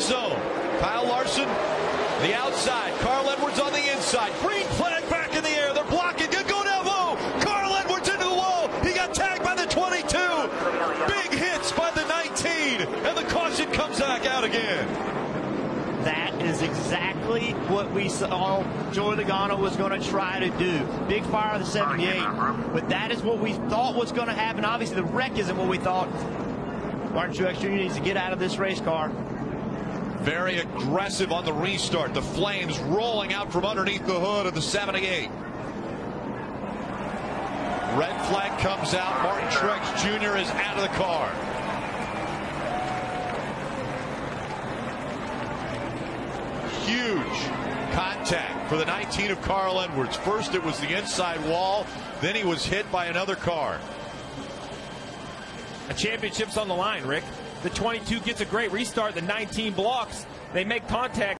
red zone. Kyle Larson, the outside. Carl Edwards on the inside. Green flag back in the air. They're blocking. Good go down low. Carl Edwards into the wall. He got tagged by the 22. Big hits by the 19. And the caution comes back out again. That is exactly what we saw Joey Logano was going to try to do. Big fire of the 78. But that is what we thought was going to happen. Obviously, the wreck isn't what we thought. Martin Truex Jr. needs to get out of this race car. Very aggressive on the restart. The flames rolling out from underneath the hood of the 78. Red flag comes out. Martin Truex Jr. is out of the car. Huge contact for the 19 of Carl Edwards. First it was the inside wall, then he was hit by another car. A championship's on the line, Rick. The 22 gets a great restart. The 19 blocks. They make contact.